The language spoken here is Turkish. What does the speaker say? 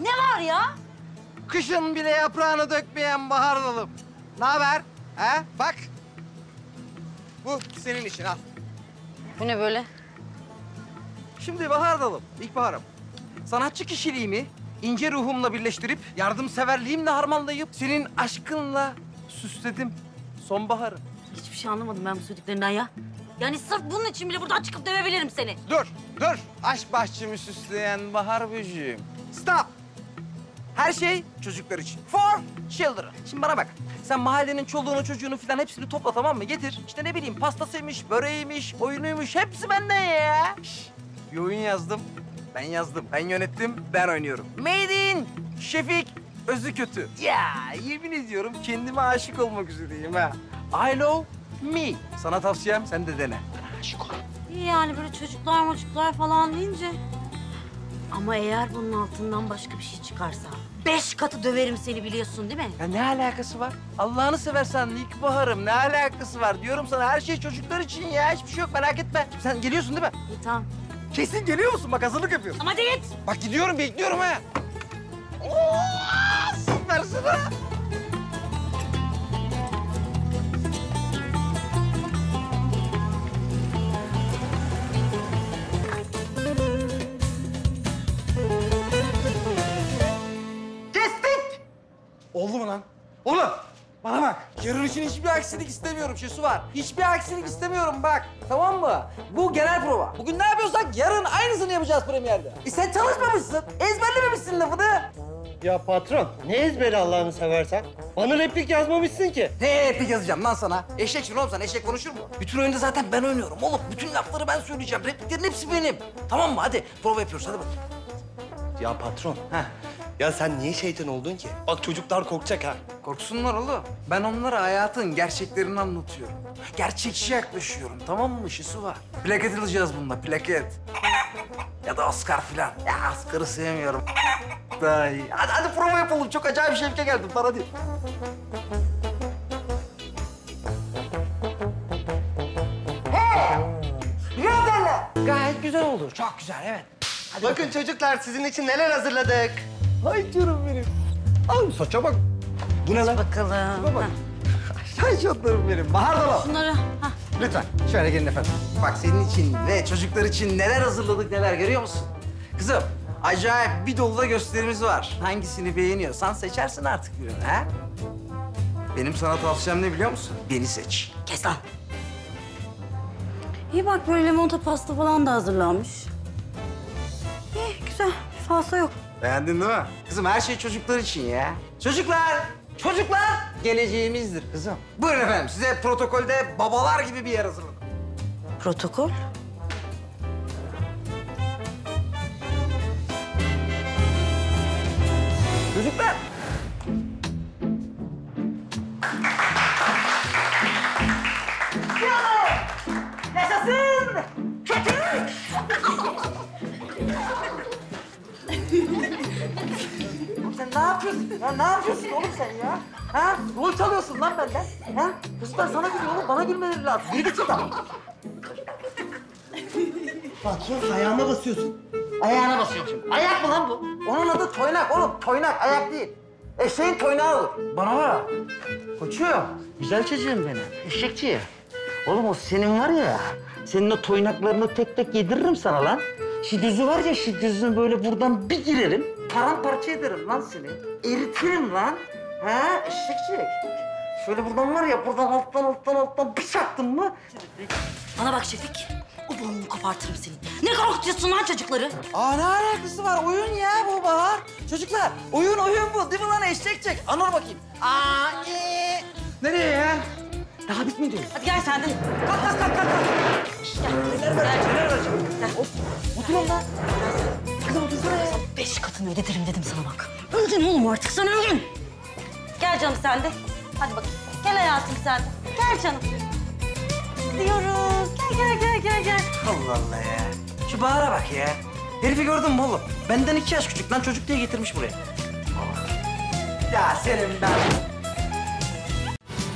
Ne var ya? Kışın bile yaprağını dökmeyen bahar dalım. Ne haber? He? Bak. Bu senin için al. Bu ne böyle? Şimdi bahar dalım, ilkbaharım. Sanatçı kişiliğimi ince ruhumla birleştirip yardımseverliğimle harmanlayıp senin aşkınla süsledim sonbaharım. Hiçbir şey anlamadım ben bu söylediklerinden ya. Yani sırf bunun için bile buradan çıkıp dövebilirim seni. Dur, dur. Aşk bahçemi süsleyen bahar böceğim. Stop. Her şey çocuklar için. For children. Şimdi bana bak. Sen mahallenin çoluğunu, çocuğunu falan hepsini topla tamam mı? Getir. İşte ne bileyim pastasıymış, böreğiymiş, oyunuymuş. Hepsi benden ya. Şş, bir oyun yazdım. Ben yazdım. Ben yönettim. Ben oynuyorum. Made in Şefik Özü Kötü. Ya yemin ediyorum kendime aşık olmak üzereyim ha. I love me. Sana tavsiyem sen de dene. Aşık ol. İyi yani böyle çocuklar mocuklar falan deyince. Ama eğer bunun altından başka bir şey çıkarsa... Beş katı döverim seni biliyorsun değil mi? Ya ne alakası var? Allah'ını seversen ilkbaharım ne alakası var? Diyorum sana her şey çocuklar için ya. Hiçbir şey yok merak etme. Sen geliyorsun değil mi? İyi tamam. Kesin geliyor musun? Bak hazırlık yapıyorum. Ama hadi git. Bak gidiyorum bekliyorum ha. Oo, süpersin ha. Oldu mu lan? Oğlum bana bak. Yarın için hiçbir aksilik istemiyorum Şesu var. Hiçbir aksilik istemiyorum bak. Tamam mı? Bu genel prova. Bugün ne yapıyorsak yarın aynısını yapacağız premierde. E sen çalışmamışsın. Ezberlememişsin lafını. Ya patron, ne ezberi Allah'ını seversen? Bana replik yazmamışsın ki. Ne replik yazacağım lan sana? Eşeksin oğlum sen. Eşek konuşur mu? Bütün oyunda zaten ben oynuyorum oğlum. Bütün lafları ben söyleyeceğim. Repliklerin hepsi benim. Tamam mı? Hadi prova yapıyoruz. Hadi bakayım. Ya patron, Heh. Ya sen niye şeytan oldun ki? Bak çocuklar korkacak ha. Korksunlar oğlum. Ben onlara hayatın gerçeklerini anlatıyorum. Gerçekçi yaklaşıyorum tamam mı? Şisu var. Plaket alacağız bununla plaket. ya da Oscar filan. Ya Oscar'ı sevmiyorum. Daha iyi. Hadi, hadi prova yapalım. Çok acayip şevke geldim. Para değil. Gayet güzel olur. Çok güzel evet. Bakın çocuklar sizin için neler hazırladık. Ay canım benim. Ay saça bak. Bu ne lan? Bakalım. Bak. Ay canlarım benim. Bahar Dala. Şunları. Hah. Lütfen şöyle gelin efendim. Bak senin için ve çocuklar için neler hazırladık neler görüyor musun? Kızım acayip bir dolu da gösterimiz var. Hangisini beğeniyorsan seçersin artık birini ha? Benim sana tavsiyem ne biliyor musun? Beni seç. Kes lan. İyi bak böyle limonata pasta falan da hazırlanmış. İyi güzel. Fazla yok. Beğendin değil mi? Kızım her şey çocuklar için ya. Çocuklar, çocuklar geleceğimizdir kızım. Buyurun efendim size protokolde babalar gibi bir yer hazırladım. Protokol. Çocuklar. Yapıyorsun ya? Ne yapıyorsun oğlum sen ya? Ha? Rol çalıyorsun lan benden. Ha? Çocuklar sana gülüyor oğlum. Bana gülmeleri lazım. Yürü git şuradan. Patron ayağıma basıyorsun. Ayağına basıyorum şimdi. Ayak mı lan bu? Onun adı toynak oğlum. Toynak, ayak değil. Eşeğin toynağı olur. Bana var. Koçum, güzel çocuğum benim. Eşekçi. Oğlum o senin var ya, senin o toynaklarını tek tek yediririm sana lan. Şu düzü var ya, şu düzünü böyle buradan bir girerim. Paramparça ederim lan seni. Eritirim lan. Ha eşekçi. Şöyle buradan var ya, buradan alttan alttan alttan bir çaktın mı? Bana bak Şefik. O burnunu kopartırım seni. Ne korkutuyorsun lan çocukları? Aa ne alakası var? Oyun ya bu Bahar. Çocuklar oyun oyun bu. Değil mi lan eşek çek? Anlar bakayım. Aa ee. Nereye ya? Daha bitmedi. Hadi gel sen de. Kalk kalk kalk kalk. kalk. Neler vereceğim, neler vereceğim? Gel. Oturun lan. Kızım otursana ya. Beş katını ödetirim dedim sana bak. Öldün oğlum artık sen öldün. Gel canım sen de. Hadi bakayım. Gel hayatım sen de. Gel canım. Diyorum. Gel gel gel gel gel. Allah Allah ya. Şu Bahar'a bak ya. Herifi gördün mü oğlum? Benden iki yaş küçük lan çocuk diye getirmiş buraya. Ya senin ben.